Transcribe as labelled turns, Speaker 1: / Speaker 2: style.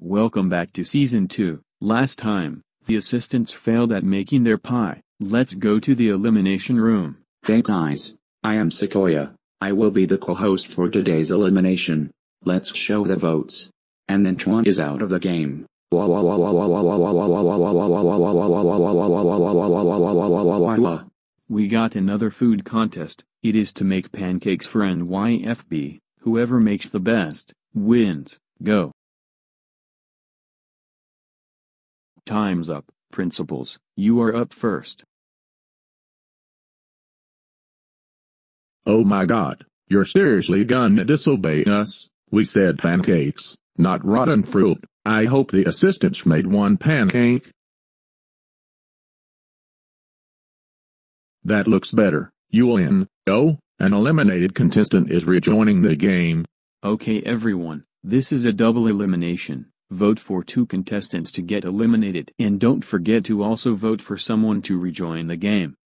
Speaker 1: Welcome back to Season 2. Last time, the assistants failed at making their pie. Let's go to the elimination room.
Speaker 2: Hey guys, I am Sequoia. I will be the co-host for today's elimination. Let's show the votes. And then Tron is out of the game.
Speaker 1: We got another food contest. It is to make pancakes for NYFB. Whoever makes the best, wins. Go. Time's up, principals. You are up first.
Speaker 3: Oh my god, you're seriously gonna disobey us? We said pancakes, not rotten fruit. I hope the assistants made one pancake. That looks better. You win. Oh, an eliminated contestant is rejoining the game.
Speaker 1: Okay everyone, this is a double elimination. Vote for two contestants to get eliminated. And don't forget to also vote for someone to rejoin the game.